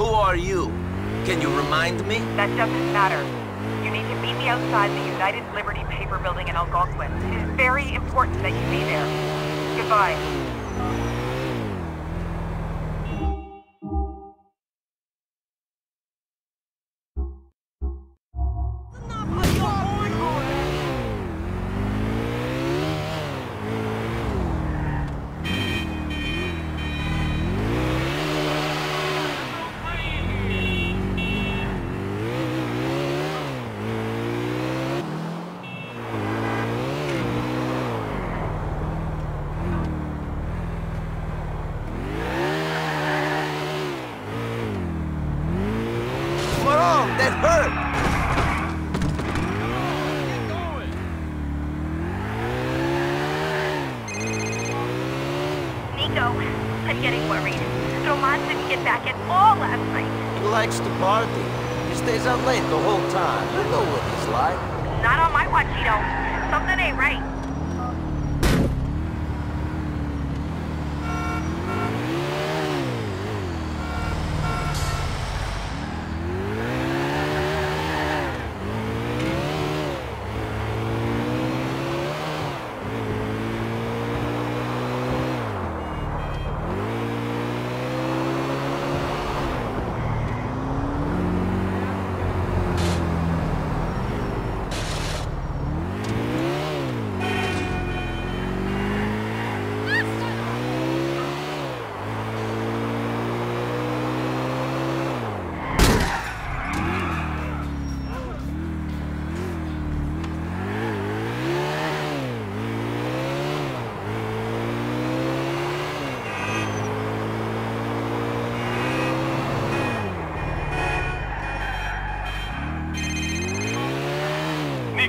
Who are you? Can you remind me? That doesn't matter. You need to meet me outside the United Liberty Paper Building in Algonquin. It is very important that you be there. Goodbye. Come that hurt! Niko, I'm getting worried. Roman didn't get back at all last night. He likes to party. He stays out late the whole time. You know what he's like. Not on my watch, know. Something ain't right.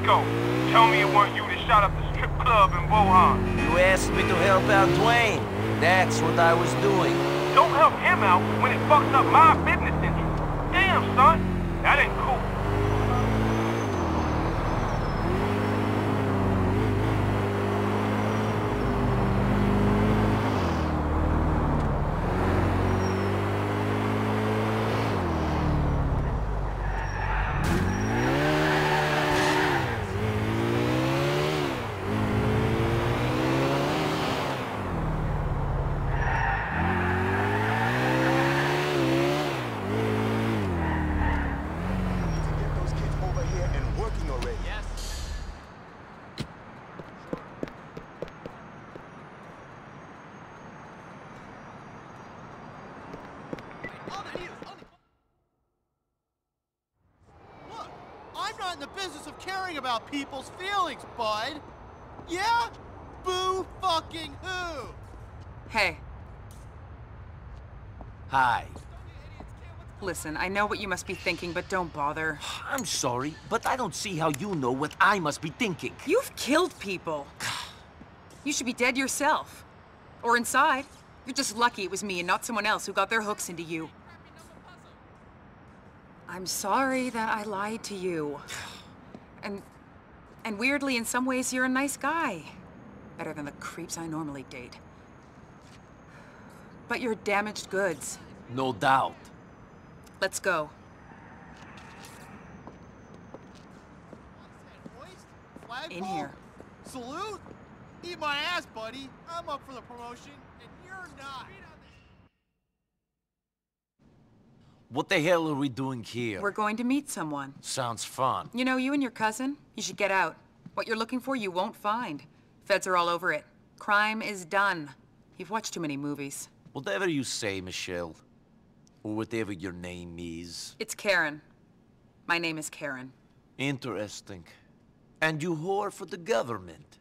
Niko, tell me it weren't you that shot up the strip club in Bohan. You asked me to help out Dwayne. That's what I was doing. Don't help him out when it fucks up my business interests. Damn, son. That ain't cool. Get those kids over here and working already. Look, I'm not in the business of caring about people's feelings, bud. Yeah? Boo fucking who? Hey, Hi. listen, I know what you must be thinking, but don't bother. I'm sorry, but I don't see how you know what I must be thinking. You've killed people. You should be dead yourself. Or inside. You're just lucky it was me and not someone else who got their hooks into you. I'm sorry that I lied to you. And... and weirdly, in some ways, you're a nice guy. Better than the creeps I normally date. But you're damaged goods. No doubt. Let's go. In here. Salute? Eat my ass, buddy. I'm up for the promotion, and you're not. What the hell are we doing here? We're going to meet someone. Sounds fun. You know, you and your cousin, you should get out. What you're looking for, you won't find. Feds are all over it. Crime is done. You've watched too many movies. Whatever you say, Michelle. Or whatever your name is. It's Karen. My name is Karen. Interesting. And you whore for the government.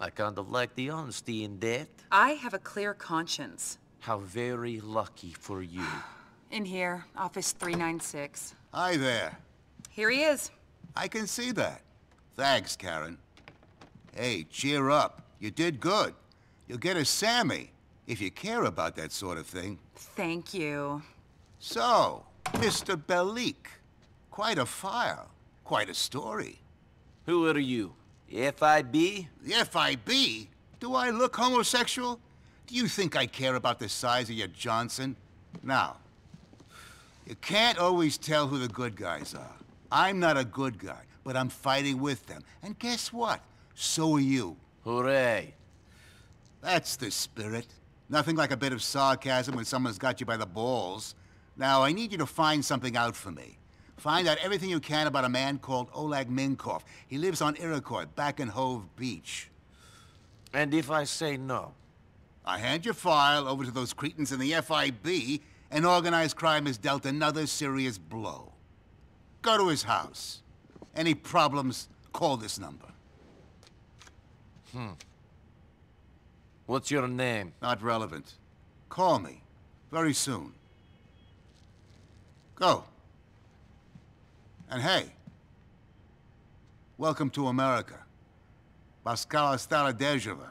I kind of like the honesty in that. I have a clear conscience. How very lucky for you. In here, office 396. Hi there. Here he is. I can see that. Thanks, Karen. Hey, cheer up. You did good. You'll get a Sammy, if you care about that sort of thing. Thank you. So, Mr. Bellic. Quite a file. Quite a story. Who are you? FIB? The FIB? Do I look homosexual? Do you think I care about the size of your Johnson? Now, You can't always tell who the good guys are. I'm not a good guy, but I'm fighting with them. And guess what? So are you. Hooray. That's the spirit. Nothing like a bit of sarcasm when someone's got you by the balls. Now, I need you to find something out for me. Find out everything you can about a man called Oleg Minkov. He lives on Iroquois, back in Hove Beach. And if I say no? I hand your file over to those cretins in the FIB, and organized crime has dealt another serious blow. Go to his house. Any problems, call this number. Hmm. What's your name? Not relevant. Call me. Very soon. Go. And hey, welcome to America. Baskala Stala Dejava.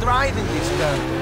can't in this country?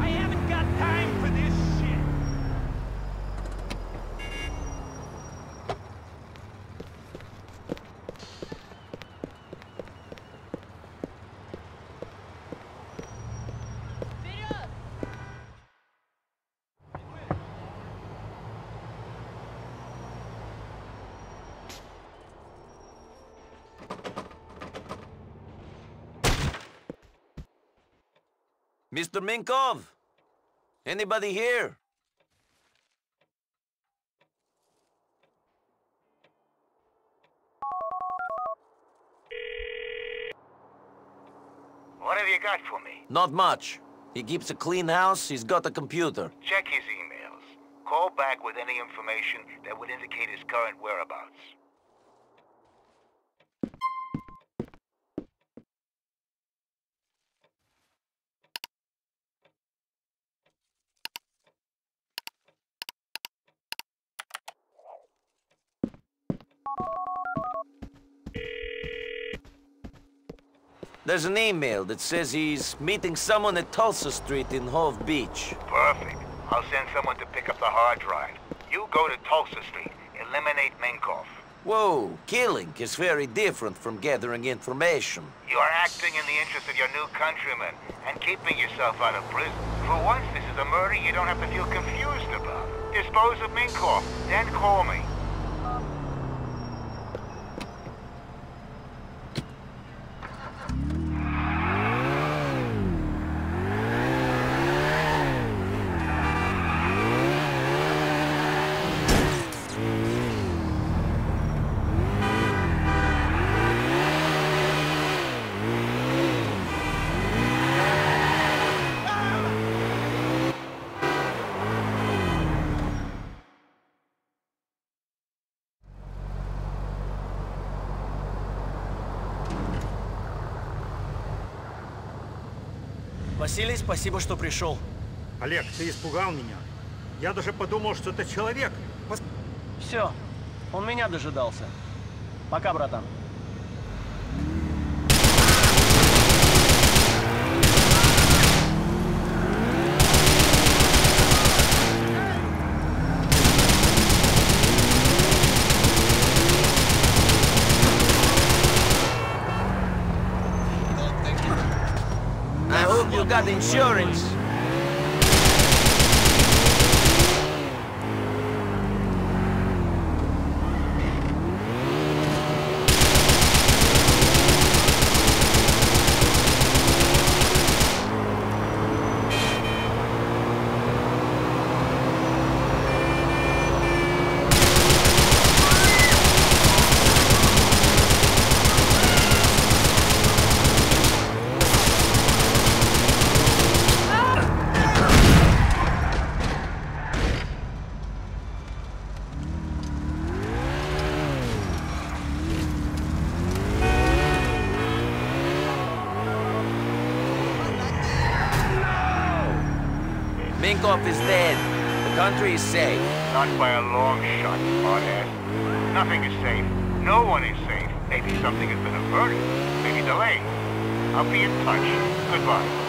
I haven't got time for this shit. Mr. Minkov? Anybody here? What have you got for me? Not much. He keeps a clean house, he's got a computer. Check his emails. Call back with any information that would indicate his current whereabouts. There's an email that says he's meeting someone at Tulsa Street in Hove Beach. Perfect. I'll send someone to pick up the hard drive. You go to Tulsa Street eliminate Minkov. Whoa, killing is very different from gathering information. You are acting in the interest of your new countrymen and keeping yourself out of prison. For once, this is a murder you don't have to feel confused about. Dispose of Minkov, then call me. Василий, спасибо, что пришел. Олег, ты испугал меня. Я даже подумал, что это человек. Все, он меня дожидался. Пока, братан. Got insurance. Minkov is dead. The country is safe. Not by a long shot, smartass. Nothing is safe. No one is safe. Maybe something has been averted. Maybe delayed. I'll be in touch. Goodbye.